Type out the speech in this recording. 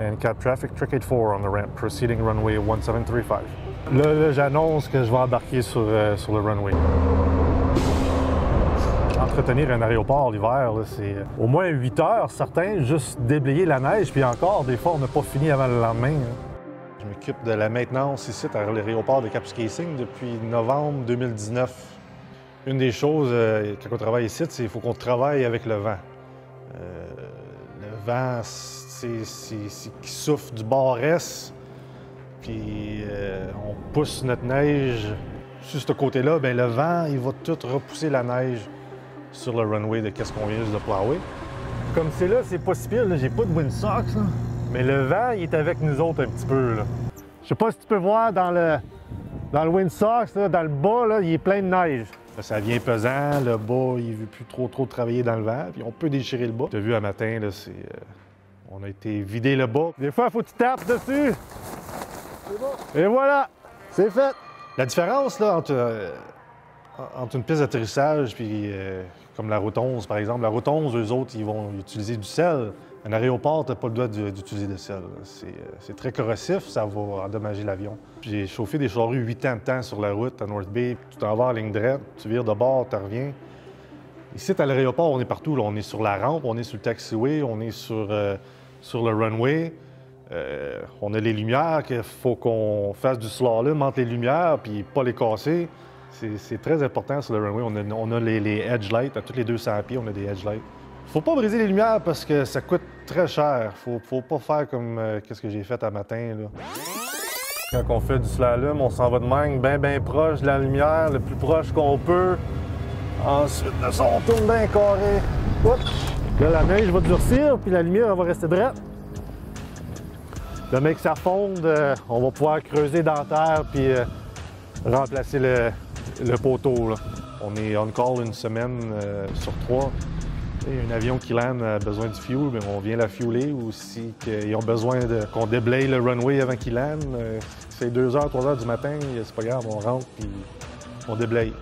and cap traffic trick 84 on the ramp, proceeding runway 1735. Là, j'annonce que je vais embarquer sur, euh, sur le runway. Entretenir un aéroport l'hiver, c'est euh, au moins 8 heures, certains, juste déblayer la neige, puis encore, des fois, on n'a pas fini avant le lendemain. hein. Je m'occupe de la maintenance ici à l'aéroport de Capscasing depuis novembre 2019. Une des choses, euh, quand on travaille ici, c'est qu'il faut qu'on travaille avec le vent. Vent, c'est- c'est qui souffle du bord-est, puis euh, on pousse notre neige sur ce côté-là, bien le vent, il va tout repousser la neige sur le runway de qu'est-ce qu'on vient juste de plower. Comme c'est là, c'est pas si pire, j'ai pas de windsocks, mais le vent, il est avec nous autres un petit peu. Je sais pas si tu peux voir dans le, dans le windsocks, là, dans le bas, il est plein de neige. Ça vient pesant, le bas, il veut plus trop trop travailler dans le vent, puis on peut déchirer le bas. Tu as vu un matin, là, c'est, euh, on a été vider le bas. Des fois, il faut que tu tapes dessus. Et voilà, c'est fait. La différence là, entre, euh, entre une piste d'atterrissage puis euh, comme la route 11, par exemple, la route 11, eux autres, ils vont utiliser du sel. Un aéroport, tu n'as pas le droit d'utiliser de sel. C'est euh, c'est très corrosif, ça va endommager l'avion. J'ai chauffé des charrues 8 ans de temps sur la route à North Bay, tu t'en vas en ligne droite, tu vires de bord, tu reviens. Ici, à l'aéroport, on est partout. On est sur la rampe, on est sur le taxiway, on est sur, euh, le runway. Euh, on a les lumières qu'il faut qu'on fasse du slalom entre les lumières puis pas les casser. C'est- très important sur le runway. On a, les edge lights. À tous les 200 pieds, on a des edge lights. Faut pas briser les lumières parce que ça coûte très cher. Faut, faut pas faire comme euh, qu'est-ce que j'ai fait à matin. Là. Quand on fait du slalom, on s'en va de même, bien, bien proche de la lumière, le plus proche qu'on peut. Ensuite, ça, on tourne bien carré. Oups! Là, la neige va durcir, puis la lumière elle va rester droite. Le mec, ça fonde, euh, on va pouvoir creuser dans la terre puis euh, remplacer le, le poteau. là. On est call une semaine euh, sur trois. Un avion qui lande a besoin de fuel, mais on vient la fueler. Ou si ils ont besoin qu'on déblaye le runway avant qu'il lande, euh, c'est 2 h, 3 h du matin, c'est pas grave, on rentre puis on déblaye.